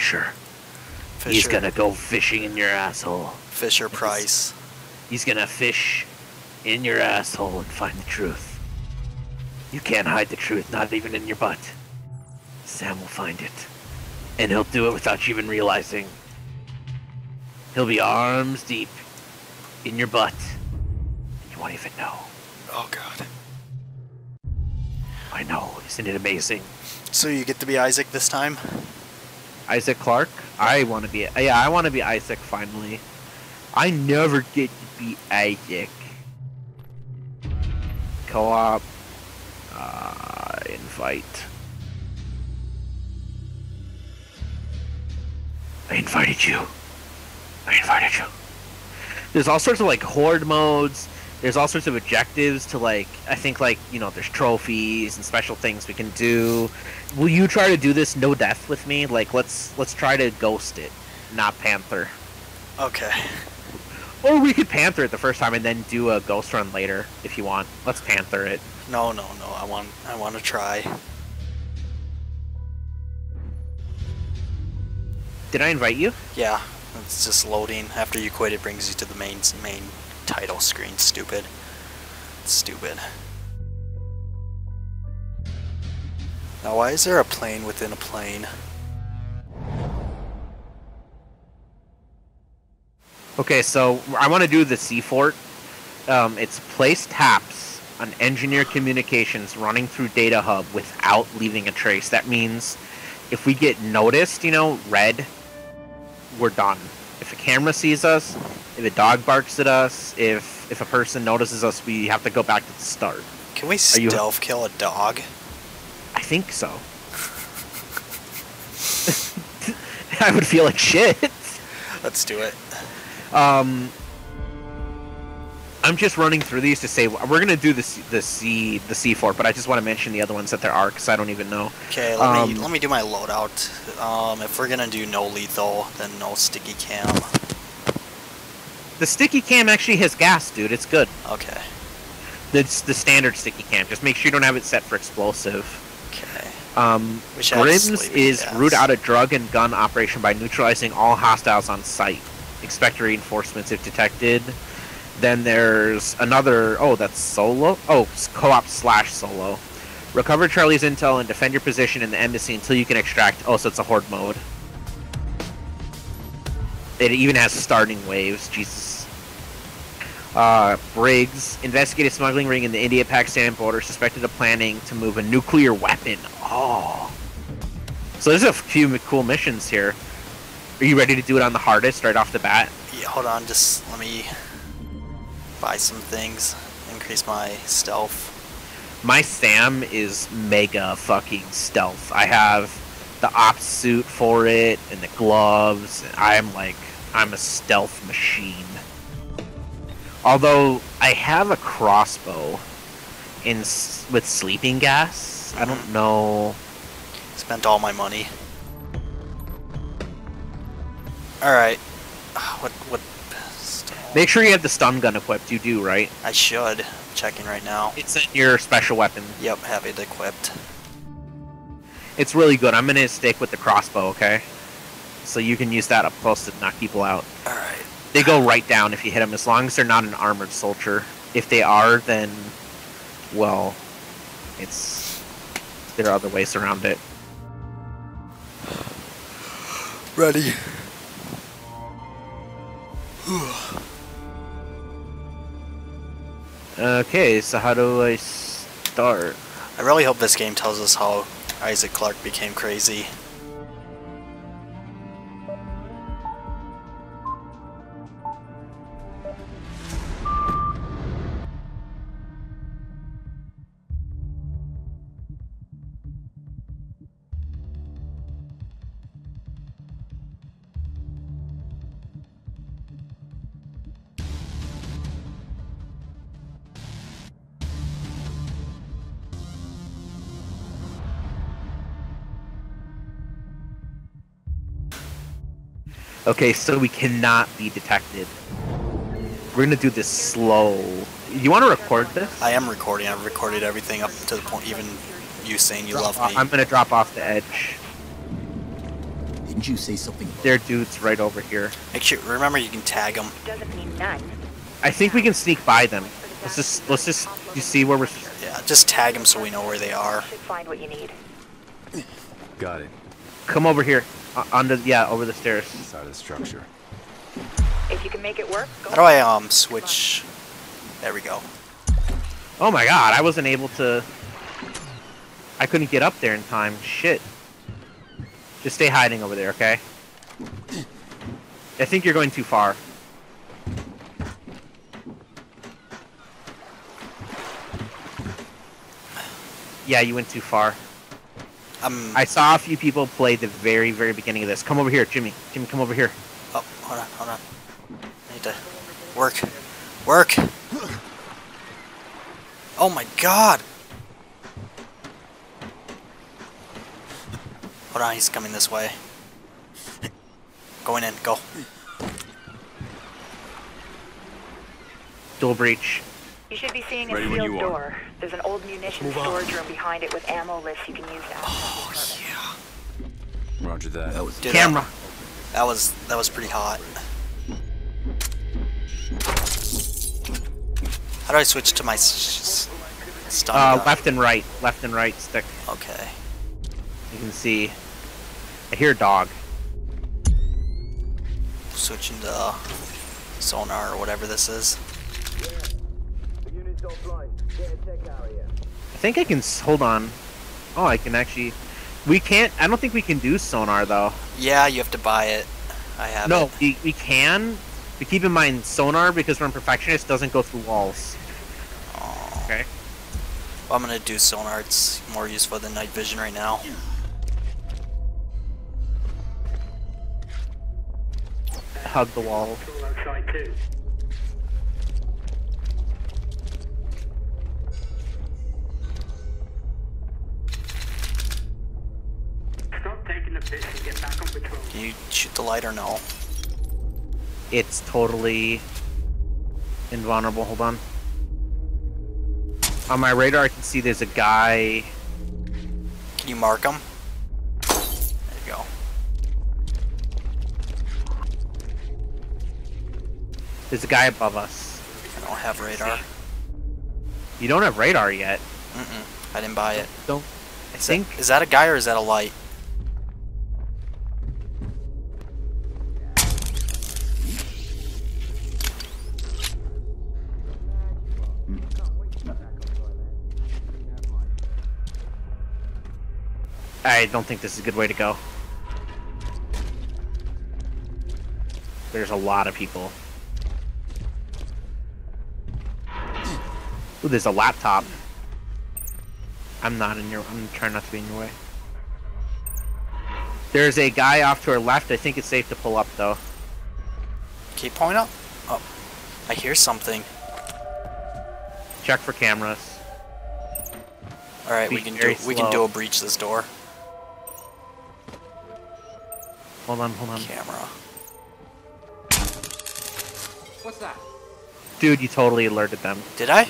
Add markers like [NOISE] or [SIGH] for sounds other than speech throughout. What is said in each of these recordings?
Fisher. Fisher, He's gonna go fishing in your asshole. Fisher Price. He's gonna fish in your asshole and find the truth. You can't hide the truth, not even in your butt. Sam will find it. And he'll do it without you even realizing. He'll be arms deep in your butt. You won't even know. Oh god. I know, isn't it amazing? So you get to be Isaac this time? Isaac Clarke? I want to be. Yeah, I want to be Isaac finally. I never get to be Isaac. Co-op. Uh, invite. I invited you. I invited you. There's all sorts of like horde modes. There's all sorts of objectives to like. I think like you know there's trophies and special things we can do. Will you try to do this no death with me? Like let's let's try to ghost it, not panther. Okay. Or we could panther it the first time and then do a ghost run later if you want. Let's panther it. No, no, no. I want I want to try. Did I invite you? Yeah. It's just loading. After you quit, it brings you to the main main title screen. Stupid. Stupid. Now, why is there a plane within a plane? Okay, so I want to do the C fort. Um, it's place taps on engineer communications running through data hub without leaving a trace. That means if we get noticed, you know, red, we're done. If a camera sees us, if a dog barks at us, if if a person notices us, we have to go back to the start. Can we Are you- stealth kill a dog? I think so. [LAUGHS] I would feel like shit. Let's do it. Um, I'm just running through these to say we're gonna do the C, the C the C four, but I just want to mention the other ones that there are because I don't even know. Okay, let me Um, let me do my loadout. Um, if we're gonna do no lethal, then no sticky cam. The sticky cam actually has gas, dude. It's good. Okay. It's the standard sticky cam. Just make sure you don't have it set for explosive. Okay. Um, Grims is gas. root out a drug and gun operation by neutralizing all hostiles on site. Expect reinforcements if detected. Then there's another. Oh, that's solo. Oh, co-op slash solo. Recover Charlie's intel and defend your position in the embassy until you can extract. Oh, so it's a horde mode. It even has starting waves. Jesus. Uh, Briggs investigate a smuggling ring in the India-Pakistan border, suspected of planning to move a nuclear weapon. Oh. So there's a few cool missions here. Are you ready to do it on the hardest right off the bat? Yeah, hold on, just let me buy some things. Increase my stealth. My Sam is mega fucking stealth. I have the ops suit for it and the gloves. I'm like, I'm a stealth machine. Although I have a crossbow in with sleeping gas. I don't mm-hmm. know. Spent all my money. Alright. What what pistol? Make sure you have the stun gun equipped. You do, right? I should. Checking right now. It's in your special weapon. Yep, have it equipped. It's really good. I'm gonna stick with the crossbow, okay? So you can use that up close to knock people out. Alright. They go right down if you hit them, as long as they're not an armored soldier. If they are, then, well, it's there are other ways around it. Ready. Okay, so how do I start? I really hope this game tells us how Isaac Clarke became crazy. Okay, so we cannot be detected. We're gonna do this slow. You want to record this? I am recording. I've recorded everything up to the point, even you saying you love me. I'm gonna drop off the edge. Didn't you say something There are dudes right over here. Make sure. Remember, you can tag them. Doesn't mean none. I think we can sneak by them. Let's just let's just you see where we're. Yeah, just tag them so we know where they are. Should find what you need. Got it. Come over here. Uh, under yeah, over the stairs. Inside of the structure. If you can make it work, go. How do I um switch? There we go. Oh my god, I wasn't able to. I couldn't get up there in time. Shit. Just stay hiding over there, okay? I think you're going too far. Yeah, you went too far. I'm. I saw a few people play the very, very beginning of this. Come over here, Jimmy. Jimmy, come over here. Oh, hold on, hold on. I need to work. Work. Oh my god. Hold on, he's coming this way. Going in, go. Dual breach. You should be seeing a Ready when sealed you are. door. There's an old munitions storage room behind it with ammo lists you can use now. Oh yeah. Roger that. That was Dude, Camera. That was that was pretty hot. How do I switch to my s- s- stun Uh, gun? left and right. Left and right stick. Okay. You can see. I hear a dog. Switching to sonar or whatever this is. I think I can hold on. Oh, I can actually. We can't. I don't think we can do sonar though. Yeah, you have to buy it. I have No, it. we, we can. But keep in mind, sonar because we're perfectionist doesn't go through walls. Oh. Okay. Well, I'm gonna do sonar. It's more useful than night vision right now. Hug the wall. Taking the piss and get back on patrol. Can you shoot the light or no? It's totally invulnerable. Hold on. On my radar, I can see there's a guy. Can you mark him? There you go. There's a guy above us. I don't have radar. You don't have radar yet. Mm-mm. I didn't buy it. Don't. I Is think. that, is that a guy or is that a light? I don't think this is a good way to go. There's a lot of people. Ooh, there's a laptop. I'm not in your. I'm trying not to be in your way. There's a guy off to our left. I think it's safe to pull up though. Keep point up. Oh, I hear something. Check for cameras. All right, Be we can do very we can do a breach this door. Hold on, hold on. Camera. What's that? Dude, you totally alerted them. Did I?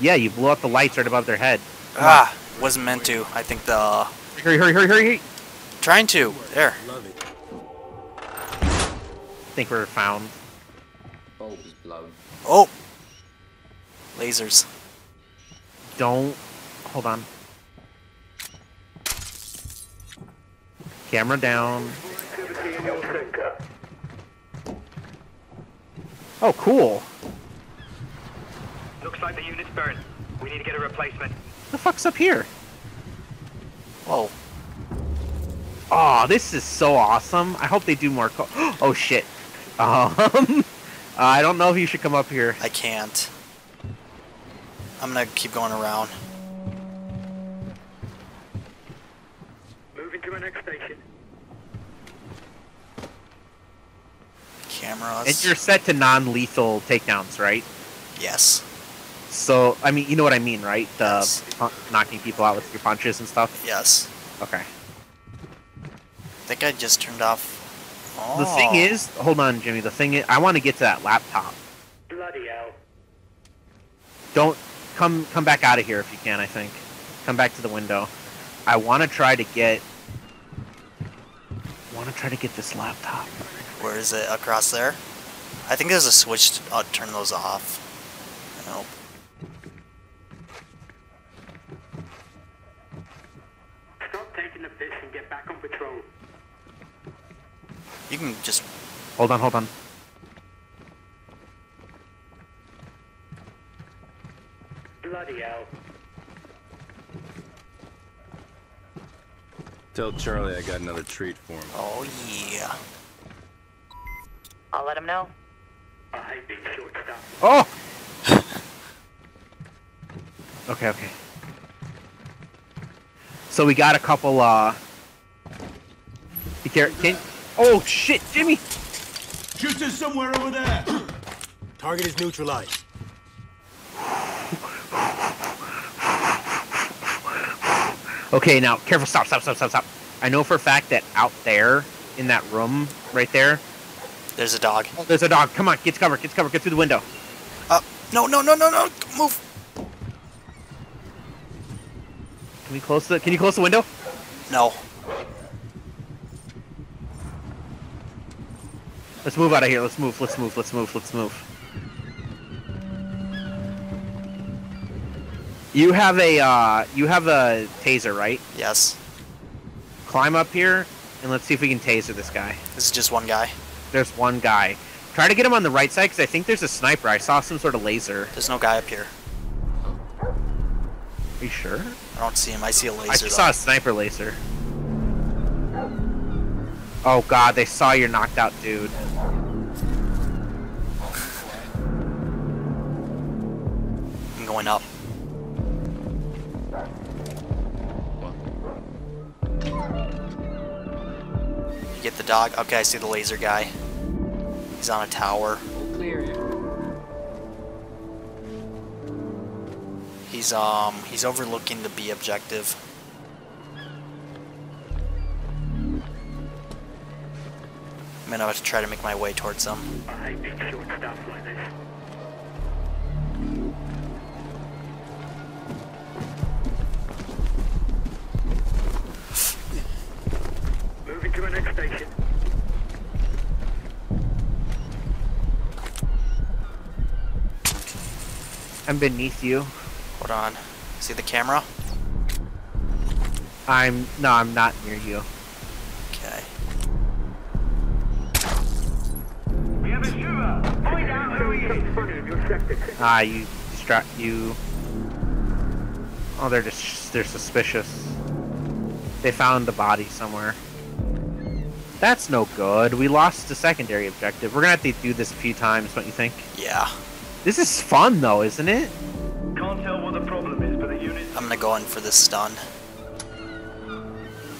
Yeah, you blew out the lights right above their head. Come on. Ah, wasn't meant to. I think the Hurry, hurry, hurry, hurry! trying to. There. Love I think we're found. Bulb is blown. Oh. Lasers. Don't. Hold on. Camera down. Oh, cool. Looks like the unit's burned. We need to get a replacement. The fuck's up here? Whoa. Oh, this is so awesome. I hope they do more. Co- [GASPS] oh shit. Um, [LAUGHS] I don't know if you should come up here. I can't. I'm gonna keep going around. Moving to our next station. Cameras. And you're set to non-lethal takedowns, right? Yes. So, I mean, you know what I mean, right? The Yes. knocking people out with your punches and stuff. Yes. Okay. I think I just turned off. Oh. The thing is, hold on, Jimmy. The thing is, I want to get to that laptop. Bloody hell. Don't come come back out of here if you can. I think. Come back to the window. I want to try to get. want to try to get this laptop. Where is it? Across there? I think there's a switch to uh, turn those off. Nope. Stop taking the piss and get back on patrol. You can just. Hold on, hold on. Bloody hell. Tell Charlie I got another treat for him. Oh yeah. I'll let him know. I hate being short-staffed. Oh! [LAUGHS] okay, okay. So we got a couple, uh... Be careful. Can... Oh, shit, Jimmy! Shooters somewhere over there. [CLEARS THROAT] Target is neutralized. Okay, now, careful, stop, stop, stop, stop, stop. I know for a fact that out there, in that room, right there, There's a dog. oh, there's a dog. Come on, get to cover, get to cover, get through the window. Uh, no, no, no, no, no! Move! Can we close the, can you close the window? No. Let's move out of here, let's move, let's move, let's move, let's move. You have a, uh, you have a taser, right? Yes. Climb up here, and let's see if we can taser this guy. This is just one guy. There's one guy. Try to get him on the right side, because I think there's a sniper. I saw some sort of laser. There's no guy up here. Are you sure? I don't see him. I see a laser. I though. saw a sniper laser. Oh god, they saw your knocked out dude. I'm going up. You get the dog? Okay, I see the laser guy. He's on a tower. He's um he's overlooking the B objective. I'm gonna have to try to make my way towards him. I like this. Moving to the next station. I'm beneath you. Hold on. See the camera? I'm no, I'm not near you. Okay. We have a shooter! Find out who he is! In front of your sector. Ah, you distract you. Oh, they're just they're suspicious. They found the body somewhere. That's no good. We lost the secondary objective. We're gonna have to do this a few times, don't you think? Yeah. This is fun though, isn't it? Can't tell what the problem is, but the unit... I'm gonna go in for this stun.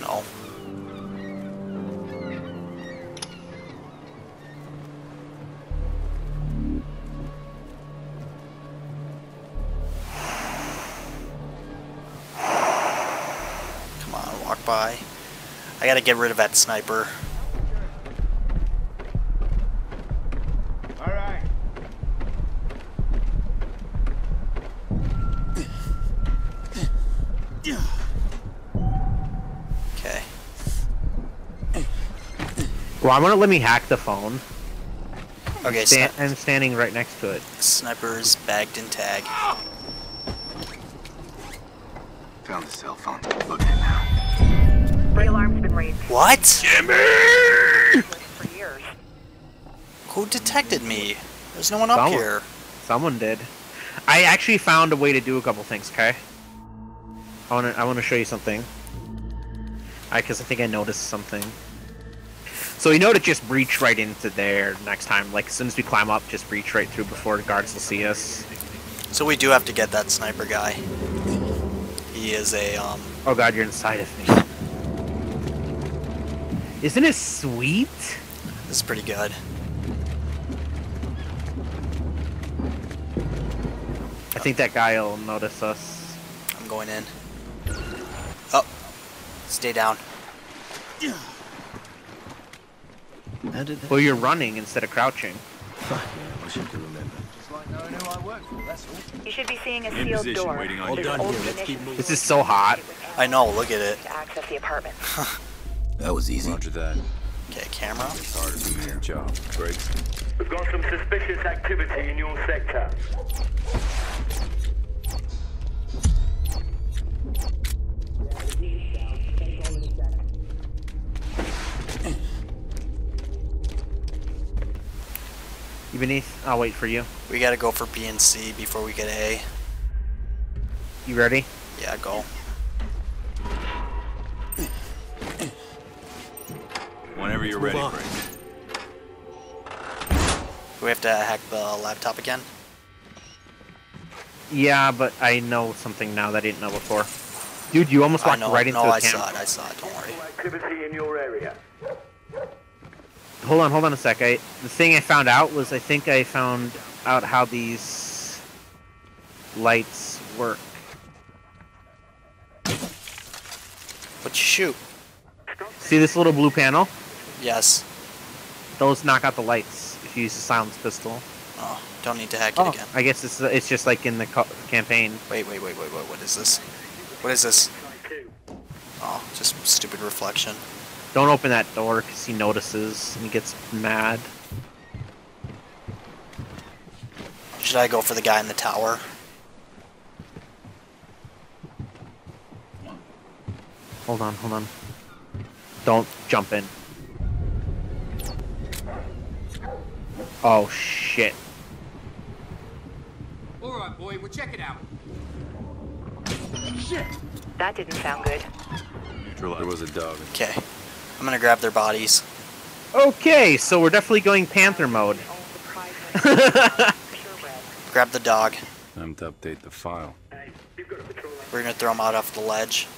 No. Come on, walk by. I gotta get rid of that sniper. Well, I'm gonna let me hack the phone. Okay, Sta- sni- I'm standing right next to it. sniper's bagged and tagged. Found the cell phone. Look at it now. Spray alarm's been raised What? for years. Who detected me? There's no one up Someone. here. Someone did. I actually found a way to do a couple things. Okay. I wanna I wanna show you something. I because I think I noticed something. So you know to just breach right into there next time. Like as soon as we climb up, just breach right through before the guards will see us. So we do have to get that sniper guy. He is a um Oh god, you're inside of me. Isn't it sweet? this is pretty good. I think that guy will notice us. I'm going in. Oh. Stay down. How did that? Well, you're running instead of crouching. Fuck yeah, wish I could remember. You should be seeing a In sealed position, door. waiting on All done here. Let's keep moving. This is so hot. I know, look at it. to access the apartment. [LAUGHS] That was easy. Roger that. Okay, camera. Hard to do your job. Briggs. We've got some suspicious activity in your sector. You beneath? I'll wait for you. We gotta go for B and C before we get A. You ready? Yeah, go. Whenever you're ready, on. Briggs. Do we have to hack the laptop again? Yeah, but I know something now that I didn't know before. Dude, you almost I walked know. right into no, a I camp. saw it. I saw it. Don't worry. Activity in your area. Hold on, hold on a sec. I the thing I found out was I think I found out how these lights work. What you shoot? See this little blue panel? Yes. Those knock out the lights if you use a silence pistol. Oh, don't need to hack it Oh, again. I guess it's it's just like in the campaign. Wait, wait, wait, wait, wait. What is this? What is this? Oh, just stupid reflection. Don't open that door because he notices and he gets mad. Should I go for the guy in the tower? Hold on, hold on. Don't jump in. Oh shit. All right, boy, we'll check it out. Shit! That didn't sound good. There was a dog. Okay. I'm gonna grab their bodies. Okay, so we're definitely going Panther mode. [LAUGHS] [LAUGHS] Grab the dog. Time to update the file. We're gonna throw him out off the ledge.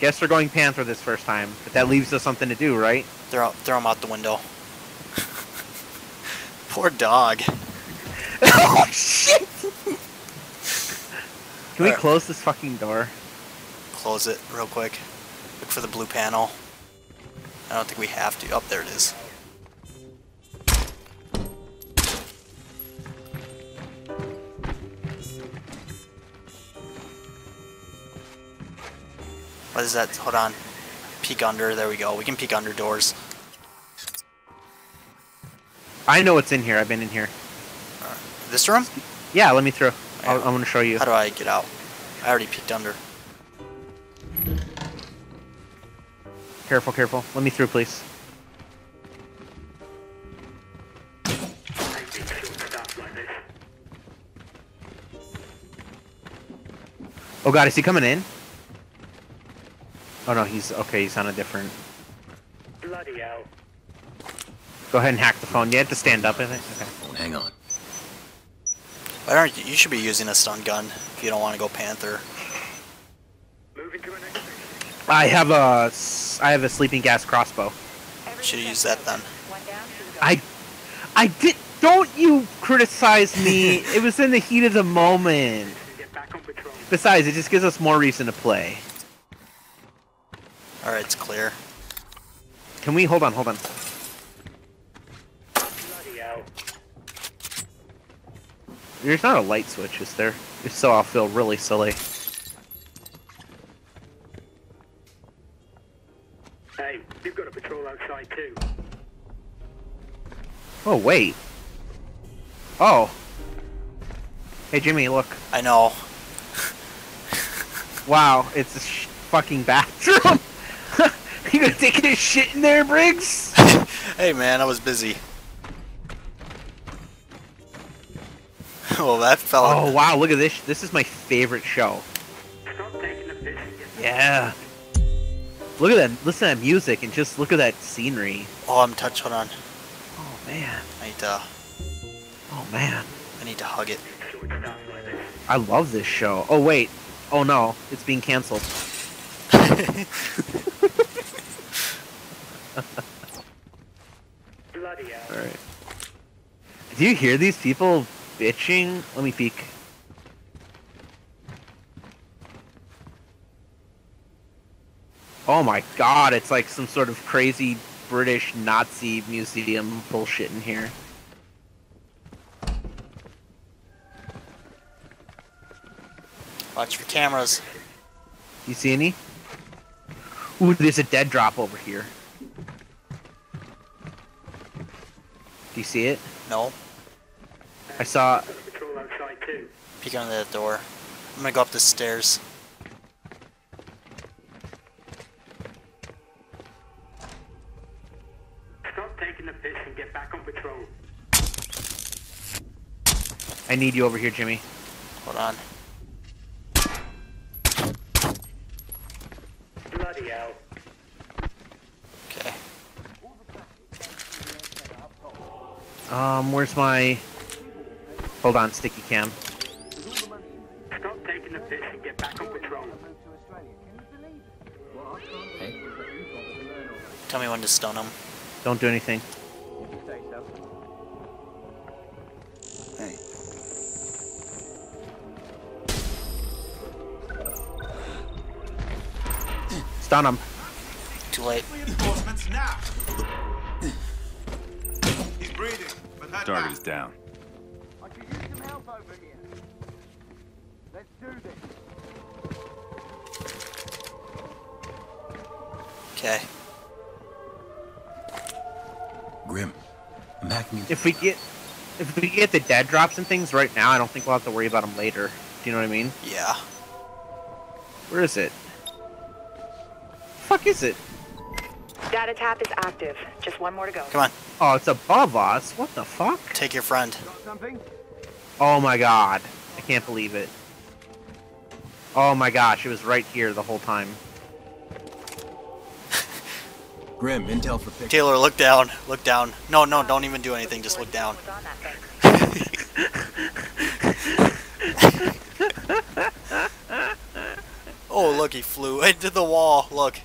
Guess we're going Panther this first time, but that leaves us something to do, right? Throw throw him out the window. [LAUGHS] Poor dog. oh shit! Can we Alright. close this fucking door? Close it real quick. Look for the blue panel. I don't think we have to. Up there it is. What is that? Hold on. Peek under. There we go. We can peek under doors. I know what's in here. I've been in here. This room? Yeah, let me through. I'll, I'm gonna show you. How do I get out? I already peeked under. Careful, careful. Let me through, please. Oh god, is he coming in? Oh no, he's okay. He's on a different. Bloody hell. Go ahead and hack the phone. You have to stand up, I think. Okay. Hang on. Why aren't you? You should be using a stun gun if you don't want to go Panther. Moving to an exit. I have a I have a sleeping gas crossbow. Should have used that then. One down to the I I did. Don't you criticize me? [LAUGHS] it was in the heat of the moment. Get back on patrol. Besides, it just gives us more reason to play. Alright, it's clear. Can we hold on? Hold on. There's not a light switch, is there? If so, I'll feel really silly. Oh wait. Oh. Hey Jimmy, look. I know. [LAUGHS] Wow, it's a sh- fucking bathroom. [LAUGHS] you gonna take a shit in there, Briggs? [LAUGHS] hey man, I was busy. well, that fella. Oh wow, look at this. This is my favorite show. Stop taking the piss and get Yeah. Look at that. Listen to that music and just look at that scenery. Oh, I'm touched. Hold on. Oh man. I need to. Uh, oh man. I need to hug it. short stuff like this. I love this show. Oh wait. Oh no, it's being canceled. Bloody [LAUGHS] hell. Alright. Do you hear these people bitching? Let me peek. Oh my god, it's like some sort of crazy British Nazi museum bullshit in here. Watch for cameras. You see any? Ooh, there's a dead drop over here. Do you see it? No. I saw. Patrol outside. Peek under that door. I'm gonna go up the stairs. Stop taking the piss and get back on patrol. I need you over here, Jimmy. Hold on. Bloody hell. Okay. Um, where's my? Hold on, sticky cam. Stop taking the piss and get back on patrol. Hey? Tell me when to stun him. Don't do anything. Hey, Stun him. Too late. Reinforcements now. Target is down. I could use some help over here. Let's do this. Okay. Grim. I'm hacking you. If we get, if we get the dead drops and things right now, I don't think we'll have to worry about them later. Do you know what I mean? Yeah. Where is it? Fuck is it? Data tap is active. Just one more to go. Come on. Oh, it's above us. What the fuck? Take your friend. Oh my god. I can't believe it. Oh my gosh, it was right here the whole time. [LAUGHS] Grim, intel for picture. Taylor, look down. Look down. No, no, don't even do anything. Just look down. What's on that thing? Oh, look, he flew into the wall. Look.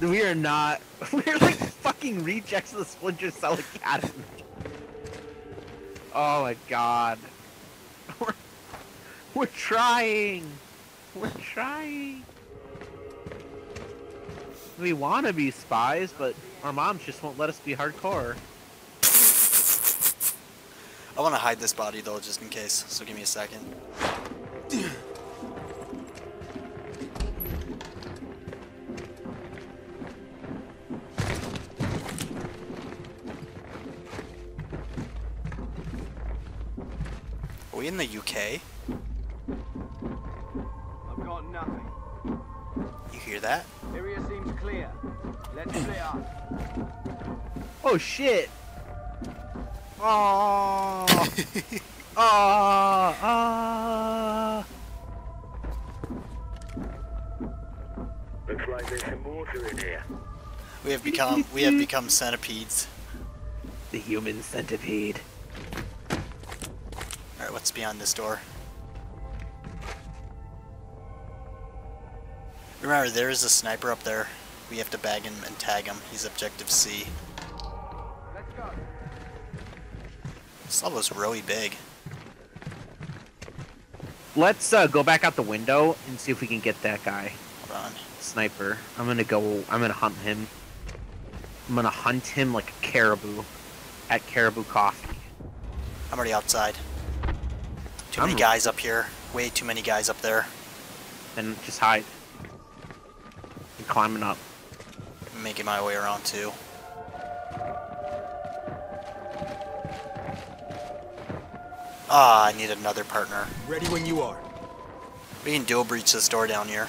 We are not. [LAUGHS] We're like fucking rejects of the Splinter Cell Academy. Oh my god. [LAUGHS] We're, we're trying. We're trying. We want to be spies, but our moms just won't let us be hardcore. I want to hide this body, though, just in case. So give me a second. In the UK? I've got nothing. You hear that? Area seems clear. Let's split [LAUGHS] up. Oh shit! Oh! oh! Oh! Looks like there's some water in here. We have become we have become centipedes. The human centipede. What's behind this door? Remember, there is a sniper up there. We have to bag him and tag him. He's objective C. Let's go. This level's really big. Let's uh, go back out the window and see if we can get that guy. Hold on. Sniper. I'm gonna go. I'm gonna hunt him. I'm gonna hunt him like a caribou at Caribou Coffee. I'm already outside. Too many I'm- guys up here. Way too many guys up there. And just hide. And climbing up. I'm making my way around too. Ah, I need another partner. Ready when you are. We can dual breach this door down here.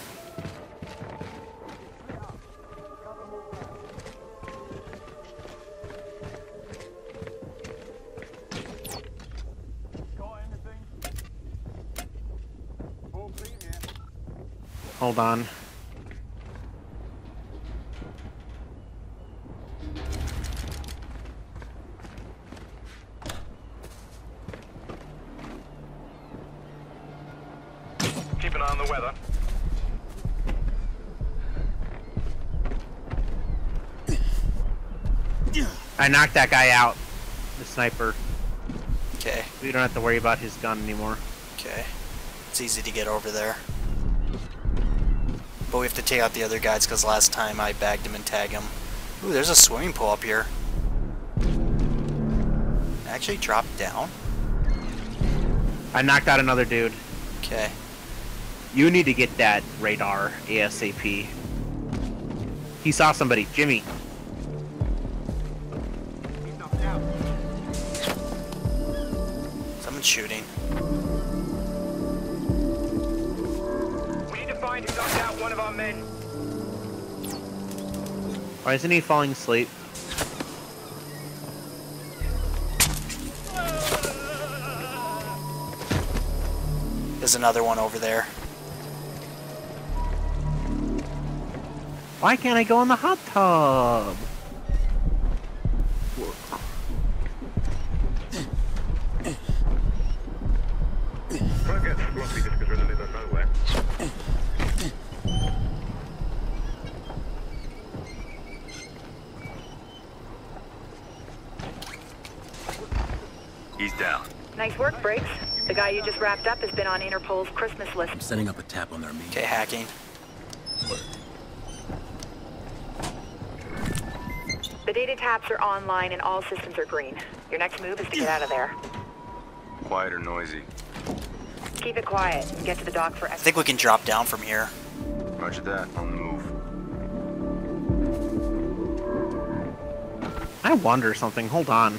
Hold on. Keep an eye on the weather. I knocked that guy out. The sniper. Okay, We don't have to worry about his gun anymore. okay. It's easy to get over there. But we have to take out the other guys because last time I bagged him and tagged him. Ooh, there's a swimming pool up here. Actually dropped down? I knocked out another dude. Okay. You need to get that radar ASAP. He saw somebody. Jimmy. Someone's shooting. One of our men. Why isn't he falling asleep? There's another one over there. Why can't I go in the hot tub? Nice work, Briggs. The guy you just wrapped up has been on Interpol's Christmas list. I'm Setting up a tap on their meat. Okay, hacking. The data taps are online and all systems are green. Your next move is to get out of there. Quiet or noisy? Keep it quiet and get to the dock for I think we can drop down from here. Roger that. On the move. I wonder something. Hold on.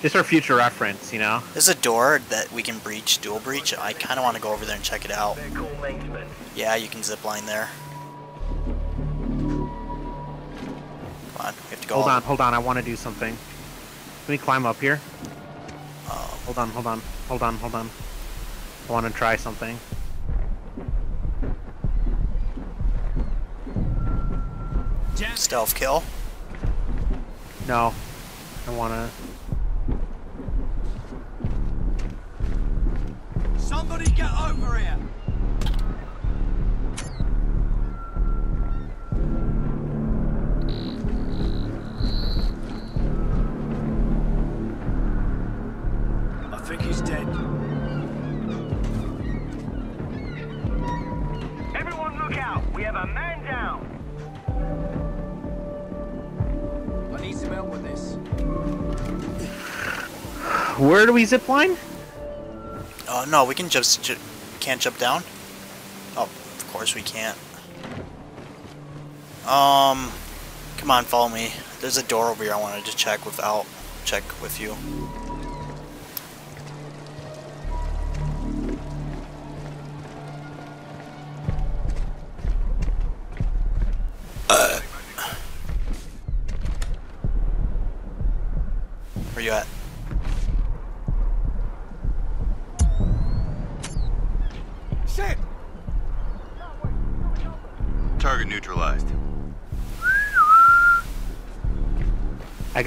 Just for future reference, you know? There's a door that we can breach, dual breach. I kind of want to go over there and check it out. They're cool mainsmen. Yeah, you can zip line there. Come on, we have to go. Hold on, hold on. I want to do something. Can we climb up here? Um, Hold on, hold on, hold on, hold on. I want to try something. stealth kill. No. I want to... Somebody get over here! I think he's dead. Everyone look out! We have a man down! I need some help with this. Where do we zip line? Oh no, we can just ju can't jump down. Oh, of course we can't. Um, come on, follow me. There's a door over here. I wanted to check without check with you.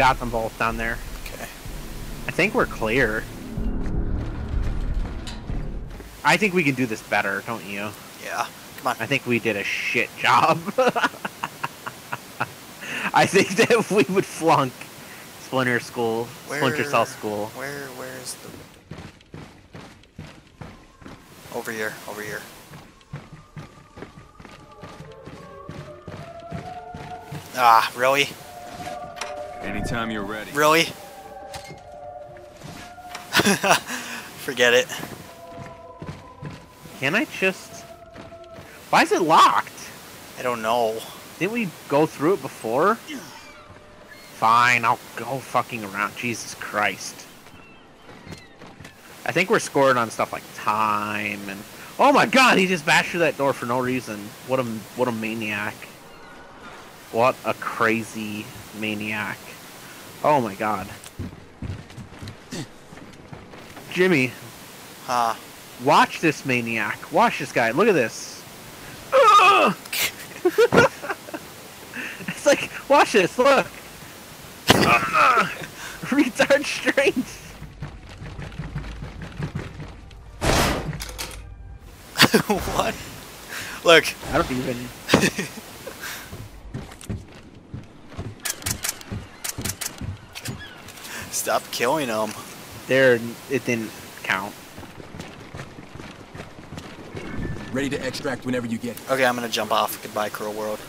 Got them both down there. Okay. I think we're clear. I think we can do this better, don't you? Yeah. Come on. I think we did a shit job. [LAUGHS] I think that we would flunk Splinter School, Splinter Cell School. Where where's the Over here, over here. Ah, really? Anytime you're ready. Really? [LAUGHS] Forget it. Can I just... Why is it locked? I don't know. Didn't we go through it before? Fine, I'll go fucking around. Jesus Christ. I think we're scored on stuff like time and... Oh my god, he just bashed through that door for no reason. What a, what a maniac. What a crazy maniac. Oh my god. Jimmy, Ah, watch this maniac. Watch this guy. Look at this. [LAUGHS] It's like, watch this. Look. [LAUGHS] Retard strength. [LAUGHS] what? Look, I don't even. Stop killing them. There, it didn't count. Ready to extract whenever you get Okay, I'm gonna jump off. Goodbye, Cruel World.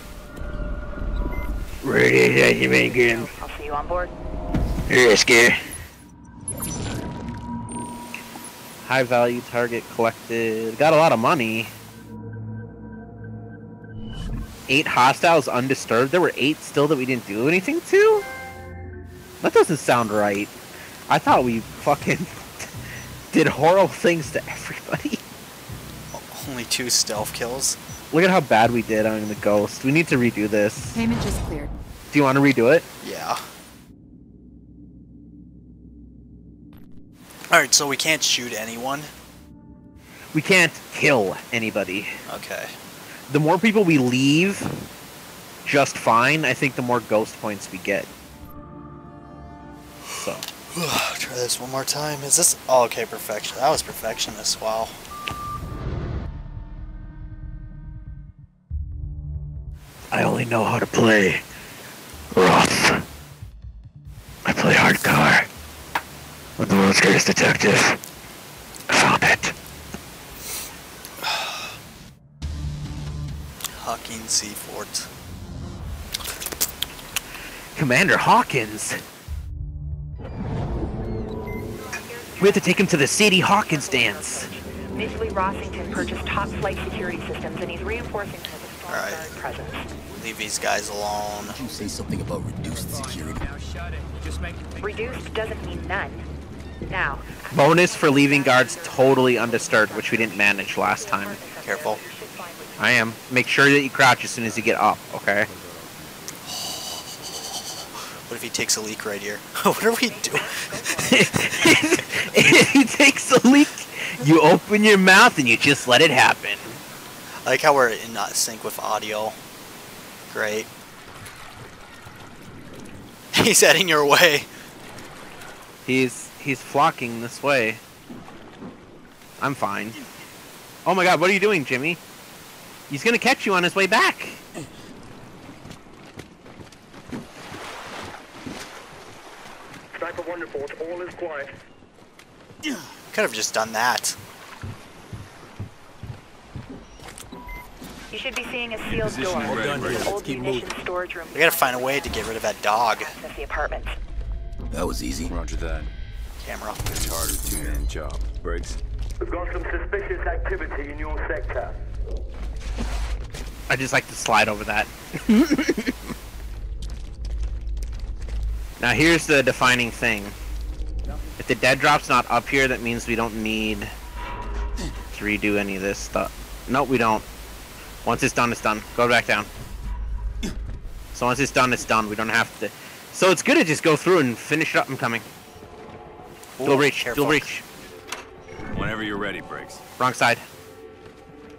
Ready as you begin. I'll see you on board. Risky. High value target collected. Got a lot of money. eight hostiles undisturbed. There were eight still that we didn't do anything to. That doesn't sound right. I thought we fucking [LAUGHS] did horrible things to everybody. [LAUGHS] Only two stealth kills. Look at how bad we did on the ghost. We need to redo this. Payment just cleared. Do you want to redo it? Yeah. Alright, so we can't shoot anyone? We can't kill anybody. Okay. The more people we leave just fine, I think the more ghost points we get. Try this one more time. Is this... Oh, okay, perfection. That was perfectionist. Wow. I only know how to play rough. I play hardcore. I'm the world's greatest detective. I found it. [SIGHS] Hawkins Seafort. Commander Hawkins. We have to take him to the Sadie Hawkins dance. Initially, Rossington purchased top flight security systems, and he's reinforcing his strong Alright. guard presence. Leave these guys alone. You say something about reduced security. Reduced doesn't mean none. Now, Bonus for leaving guards totally undisturbed, which we didn't manage last time. Careful. I am. Make sure that you crouch as soon as you get up, okay? What if he takes a leak right here? [LAUGHS] what are we doing? [LAUGHS] [LAUGHS] if he takes a leak, you open your mouth and you just let it happen. I like how we're in not sync with audio. Great. [LAUGHS] He's heading your way. He's he's flocking this way. I'm fine. Oh my god, what are you doing, Jimmy? He's gonna catch you on his way back. Sniper one report, all is quiet. Could have just done that. you should be seeing a sealed Position door. ready, to ready. the old keep munitions storage room. We gotta find a way to get rid of that dog. Access the apartment. That was easy. Roger that. Camera. It's harder two-man job. Briggs. We've got some suspicious activity in your sector. I just like to slide over that. [LAUGHS] now here's the defining thing. If the dead drop's not up here, that means we don't need to redo any of this stuff. No, we don't. Once it's done, it's done. Go back down. So once it's done, it's done. We don't have to. So it's good to just go through and finish it up. I'm coming. Dual Ooh, reach. careful. Dual breach. Whenever you're ready, Briggs. Wrong side.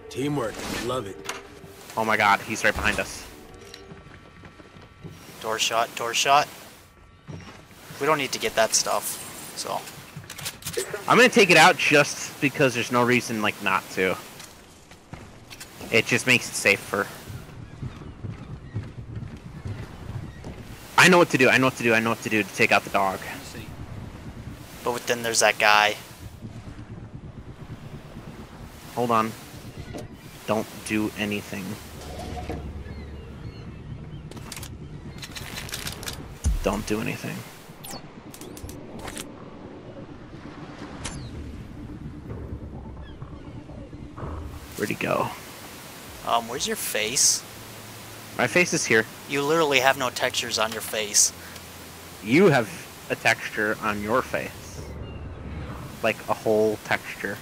Teamwork. Love it. Oh my god, he's right behind us. Door shot, door shot. We don't need to get that stuff. So, I'm gonna take it out just because there's no reason like not to. It just makes it safer. I know what to do. I know what to do. I know what to do to take out the dog. but then there's that guy. Hold on. Don't do anything. Don't do anything. Where'd he go? Um, where's your face? My face is here. You literally have no textures on your face. You have a texture on your face. Like a whole texture.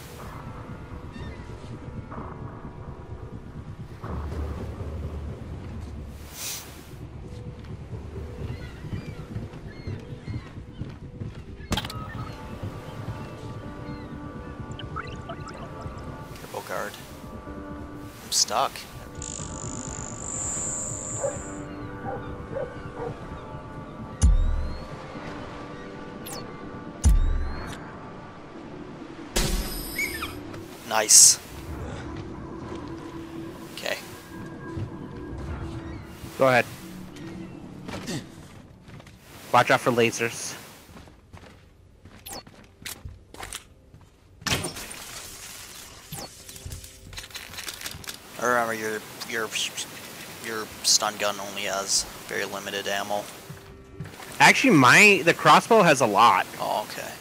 Stuck. Nice. Okay. Go ahead. Watch out for lasers. Remember your your your stun gun only has very limited ammo. Actually, my the crossbow has a lot. Oh, okay.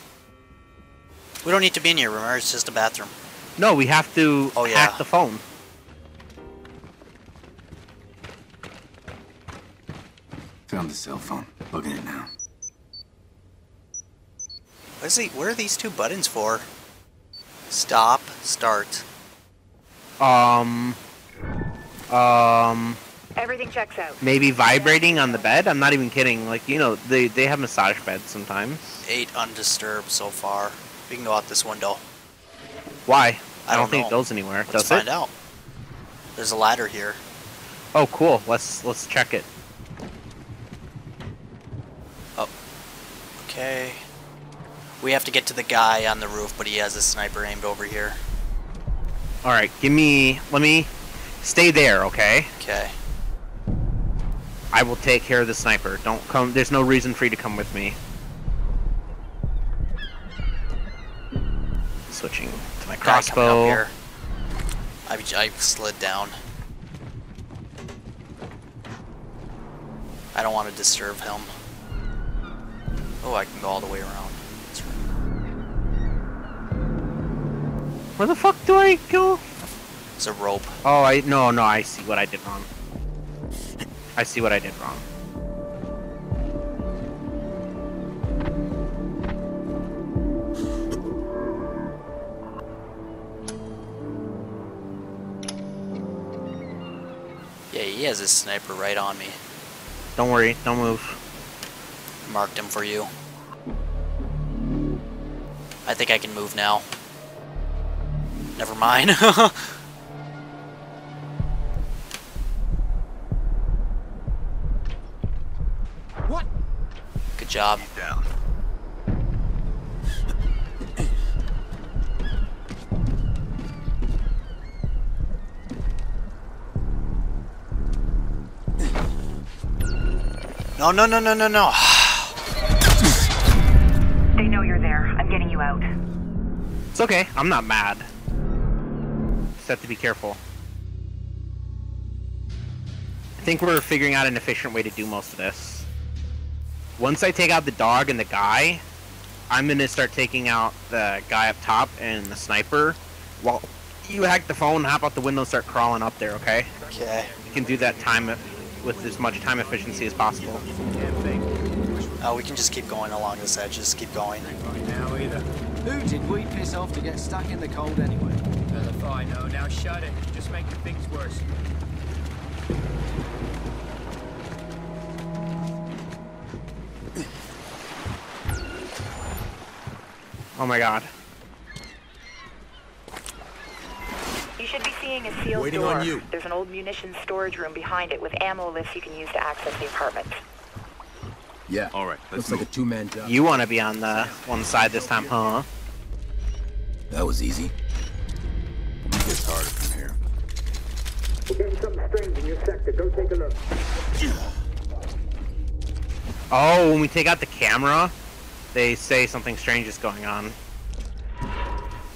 We don't need to be in here, remember? It's just a bathroom. No, we have to Oh, hack yeah. the phone. Found the cell phone. Looking it now. What is he? What are these two buttons for? Stop, start. Um. Um. Everything checks out. Maybe vibrating on the bed. I'm not even kidding. Like you know, they they have massage beds sometimes. Eight undisturbed so far. We can go out this window. Why? I I don't don't think know. it goes anywhere. Let's Does find it? out. There's a ladder here. Oh, cool. Let's let's check it. Oh. Okay. We have to get to the guy on the roof, but he has a sniper aimed over here. All right, give me. Let me stay there, okay? Okay. I will take care of the sniper. Don't come. There's no reason for you to come with me. Switching to my Guy coming up crossbow. here. I, I slid down. I don't want to disturb him. Oh, I can go all the way around. Where the fuck do I go? It's a rope. Oh, I no no. I see what I did wrong. I see what I did wrong. Yeah, he has his sniper right on me. Don't worry. Don't move. Marked him for you. I think I can move now. Never mind. [LAUGHS] job. Down. No, no, no, no, no, no. They know you're there. I'm getting you out. It's okay. I'm not mad. Just have to be careful. I think we're figuring out an efficient way to do most of this. Once I take out the dog and the guy, I'm gonna start taking out the guy up top and the sniper. While you hack the phone, hop out the window, and start crawling up there. Okay? Okay. You can do that time with as much time efficiency as possible. Oh, we can just keep going along this edge. Just keep going. Now either. Who did we piss off to get stuck in the cold anyway? Hell if I know. Now shut it. You're just making things worse. Oh my god. You should be seeing a sealed Waiting door. on you. There's an old munitions storage room behind it with ammo lifts you can use to access the apartment. Yeah. All right, let's Looks like a two-man job. You want to be on the one side this time, huh? That was easy. It gets harder from here. We're getting something strange in your sector. Go take a look. Oh, when we take out the camera, they say something strange is going on.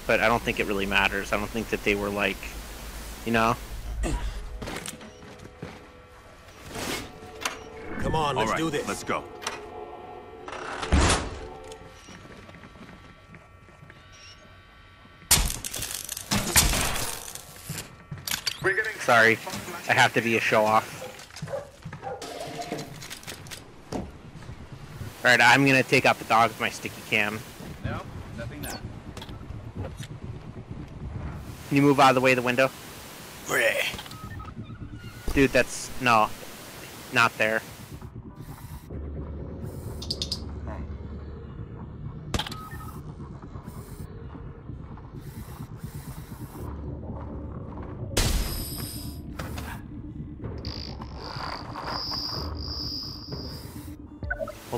But I don't think it really matters. I don't think that they were like, you know? Come on, let's right, do this. let's go. Sorry, I have to be a show off. Alright, I'm gonna take out the dog with my sticky cam. No, nothing now. Can you move out of the way of the window? Dude, that's. No. Not there.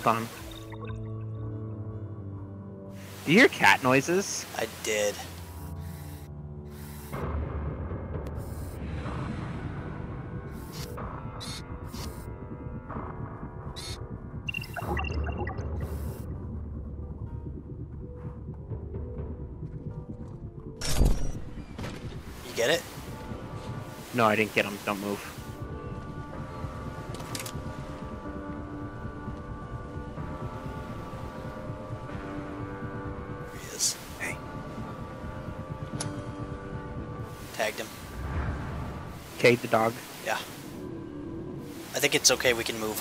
Hold on. Do you hear cat noises? I did. You get it? No, I didn't get him. Don't move. Okay, the dog. Yeah. I think it's okay, we can move.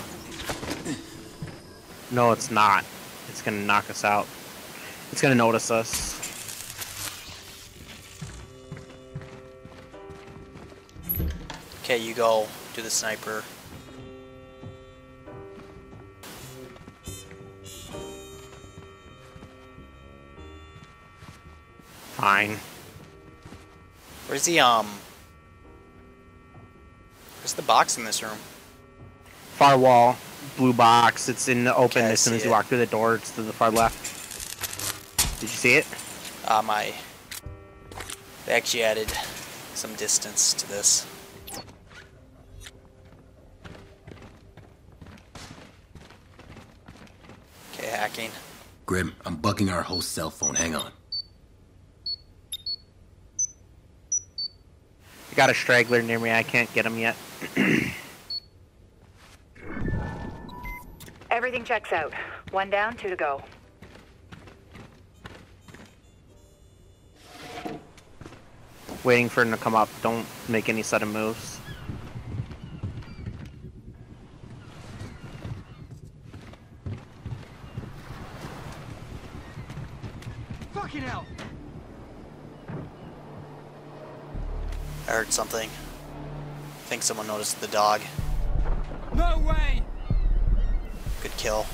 No, it's not. It's gonna knock us out. It's gonna notice us. Okay, you go do the sniper. Fine. Where's the um? Where's the box in this room? Far wall, blue box. It's in the open Okay, as soon as you it. walk through the door. It's to the far left. Did you see it? Uh, my. They actually added some distance to this. Okay, hacking. Grim, I'm bugging our host cell phone. Hang on. I got a straggler near me. I can't get him yet. [CLEARS THROAT] Everything checks out. One down, two to go. Waiting for him to come up. Don't make any sudden moves. Fucking hell! I heard something. I think someone noticed the dog. No way! Good kill.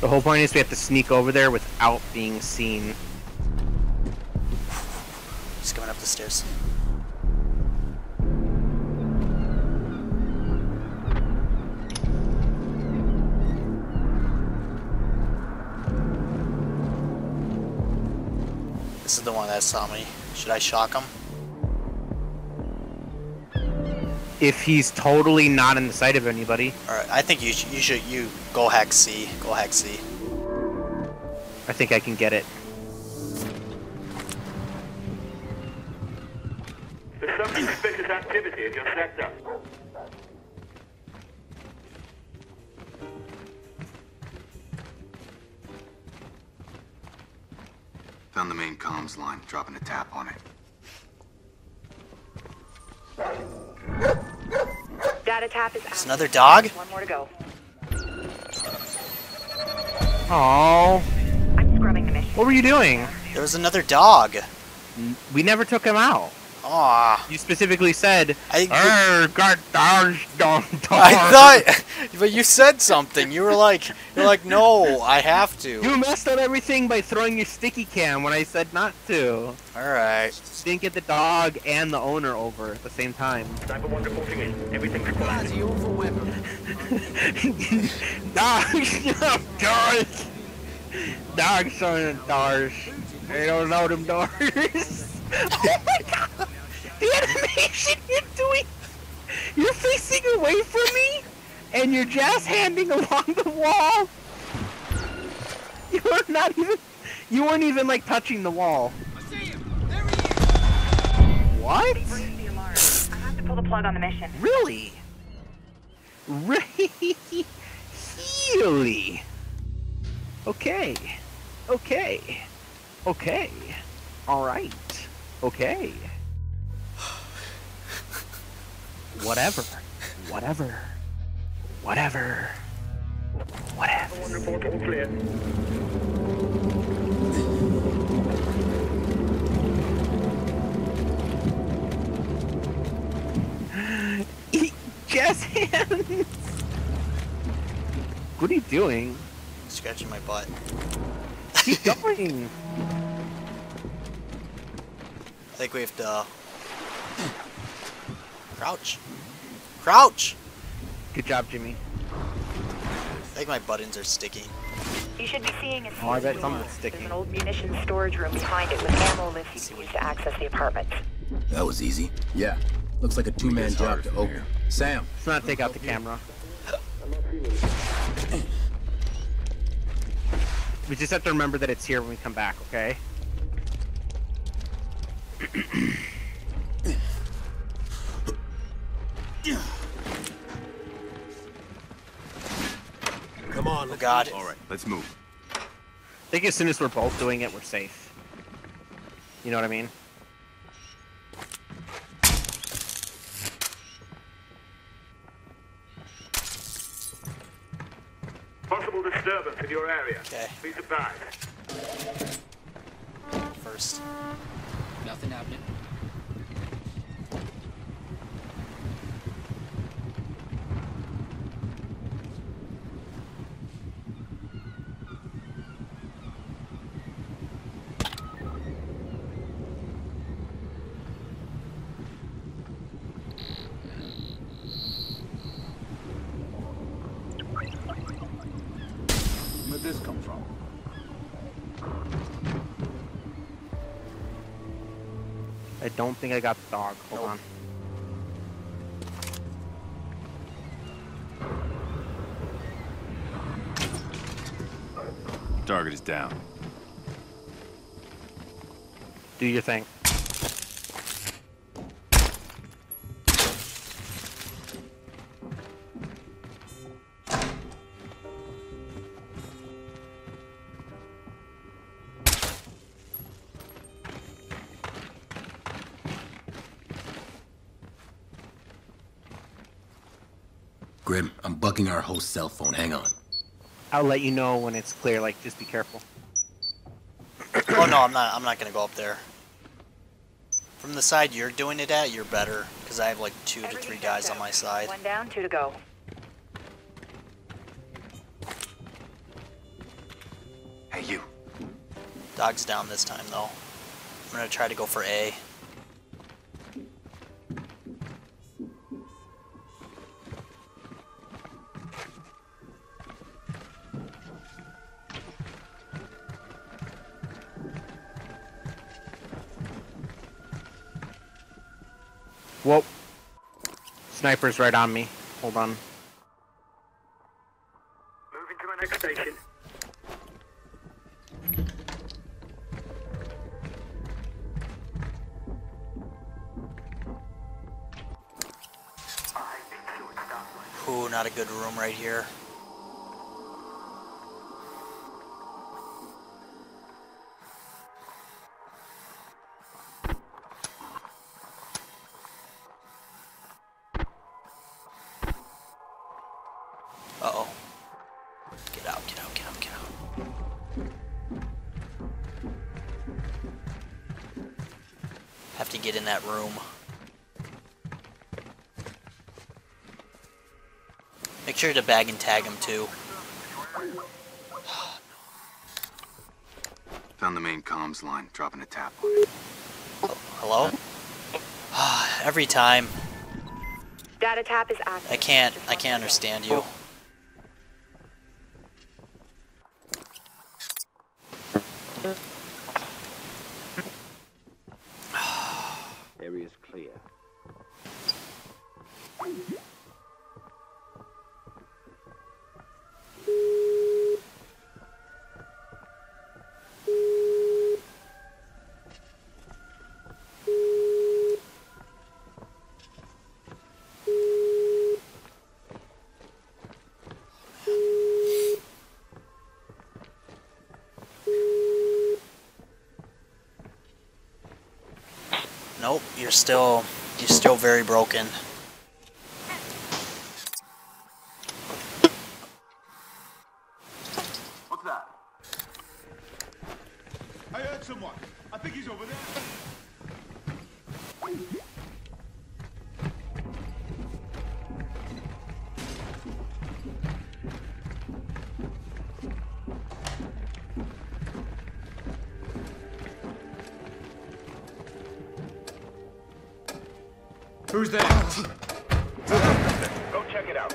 The whole point is we have to sneak over there without being seen. He's coming up the stairs. This is the one that saw me. Should I shock him? If he's totally not in the sight of anybody, Alright, I think you should, you should, you go hack C. Go hack C. I think I can get it. Found the main comms line, dropping a tap on it. Data tap is It's another dog? One more to go. Oh, I'm scrubbing the mission. what were you doing? There was another dog. We never took him out. Aw. You specifically said, I, "Er, got dog, I thought, but you said something. You were like, you're like, no, I have to. You messed up everything by throwing your sticky cam when I said not to. All right. Didn't get the dog and the owner over at the same time. Sniper one reporting in. Everything's quiet. Bloody awful weapon. dogs, doors. Dogs showing the doors. They don't know them doors. [LAUGHS] oh my god! The animation you're doing. You're facing away from me, and you're just handing along the wall. You're not even. You weren't even like touching the wall. I see him! There he is! What? Raise the alarm. I have to pull the plug on the mission. Really? Really? Okay. Okay. Okay. Alright. Okay. [SIGHS] Whatever. Whatever. Whatever. Whatever. One report all clear. [GASPS] Eat jazz hands! What are you doing? Scratching my butt. Keep [LAUGHS] going! I think we have to uh, [CLEARS THROAT] crouch. Crouch. Good job, Jimmy. I think my buttons are sticking. You should be seeing a Oh, I bet door. something's There's sticking. an old munitions storage room behind it with ammo lifts you can use to access the apartment. That was easy. Yeah. Looks like a two-man job to open. here. Sam, Let's not take out the camera. We just have to remember that it's here when we come back, okay? [CLEARS THROAT] God. All right, let's move. I think as soon as we're both doing it, we're safe. You know what I mean? Possible disturbance in your area. Okay. Please advise. First. Nothing happening. Don't think I got the dog. Hold Nope. on. Target is down. Do your thing. Bugging our host cell phone. Hang on. I'll let you know when it's clear. Like, just be careful. [CLEARS THROAT] Oh no, I'm not. I'm not gonna go up there. From the side you're doing it at, you're better because I have like two to three guys checked on my side. One down, two to go. Hey, you. Dog's down this time though. I'm gonna try to go for A. Sniper's right on me. Hold on. Moving to my next station. Ooh, not a good room right here. Get in that room. Make sure to bag and tag him too. Found the main comms line, dropping a tap on it. Hello? [SIGHS] Every time. Data tap is active. I can't, I can't understand you. Still, you're still very broken. Who's there? Go check it out.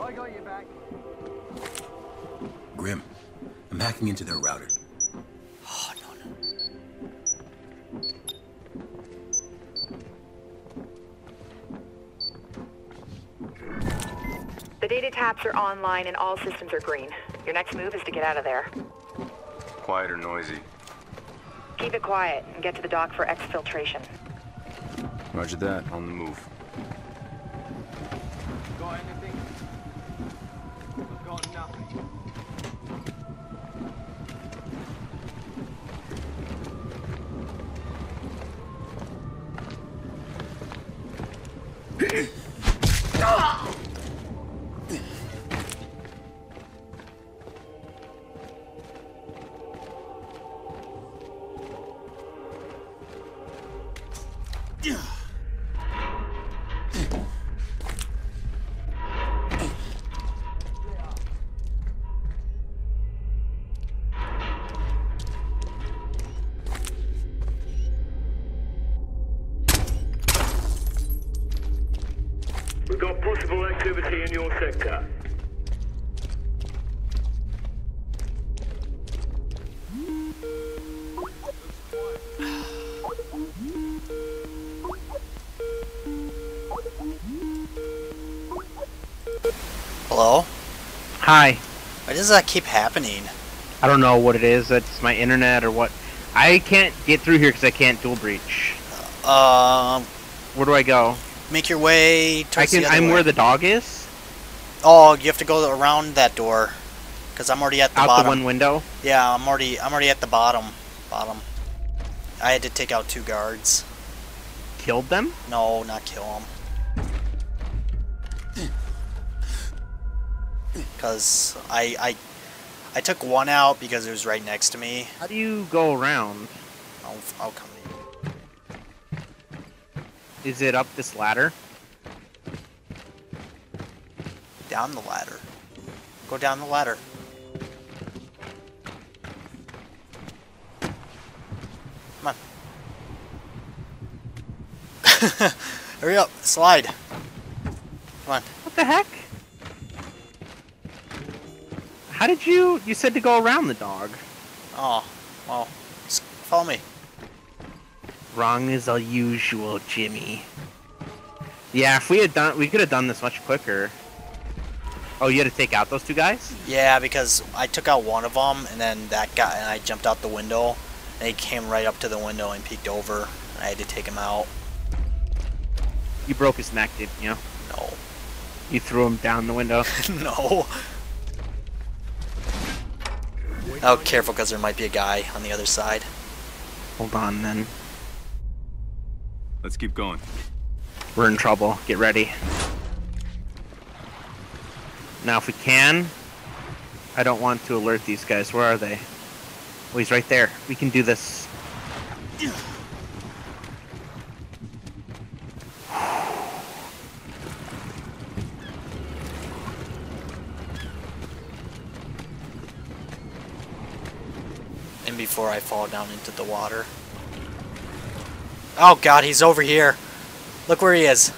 I got you back. Grim, I'm hacking into their router. Oh, no, no. The data taps are online and all systems are green. Your next move is to get out of there. Quiet or noisy? Keep it quiet and get to the dock for exfiltration. Roger that. On the move. Hello? Hi. Why does that keep happening? I don't know what it is. It's my internet or what. I can't get through here because I can't dual breach. Um, Where do I go? make your way I towards can. the other I'm way. where the dog is. Oh, you have to go around that door. Cause I'm already at the Out bottom. the one window. Yeah, I'm already I'm already at the bottom. Bottom. I had to take out two guards. Killed them. No, not kill them. Cause I I I took one out because it was right next to me. How do you go around? I'll I'll come to you. Is it up this ladder? Down the ladder. Go down the ladder. Come on. [LAUGHS] Hurry up, slide. Come on. What the heck? How did you? You said to go around the dog. Oh, well, follow me. Wrong as usual, Jimmy. Yeah, if we had done, we could have done this much quicker. Oh, you had to take out those two guys? Yeah, because I took out one of them, and then that guy, and I jumped out the window, and he came right up to the window and peeked over, and I had to take him out. You broke his neck, didn't you? No. You threw him down the window. [LAUGHS] no. Oh, careful, because there might be a guy on the other side. Hold on, then. Let's keep going. We're in trouble. Get ready. Now, if we can, I don't want to alert these guys. Where are they? Oh, he's right there. We can do this. And before I fall down into the water. Oh god, he's over here. Look where he is. [LAUGHS]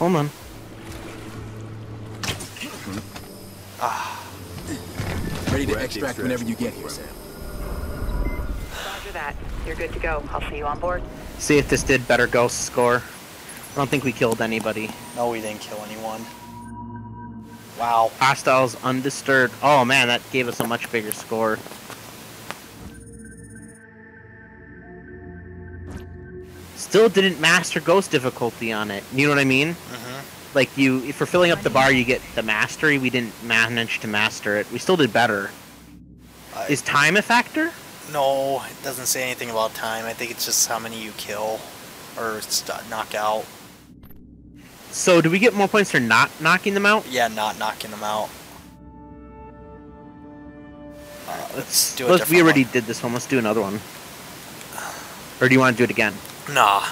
Hold on. Ah. Ready to We're extract whenever you get here, Sam. Roger that. You're good to go. I'll see you on board. See if this did better ghost score. I don't think we killed anybody. No, we didn't kill anyone. Wow. Hostiles undisturbed. Oh man, that gave us a much bigger score. Still didn't master ghost difficulty on it. You know what I mean? hmm Like you, if for filling up the bar, you get the mastery. We didn't manage to master it. We still did better. I- Is time a factor? No, it doesn't say anything about time. I think it's just how many you kill or knock out. So do we get more points for not knocking them out? Yeah, not knocking them out. Uh, Let's do a let's- we already one. did this one. Let's do another one. Or do you want to do it again? Nah,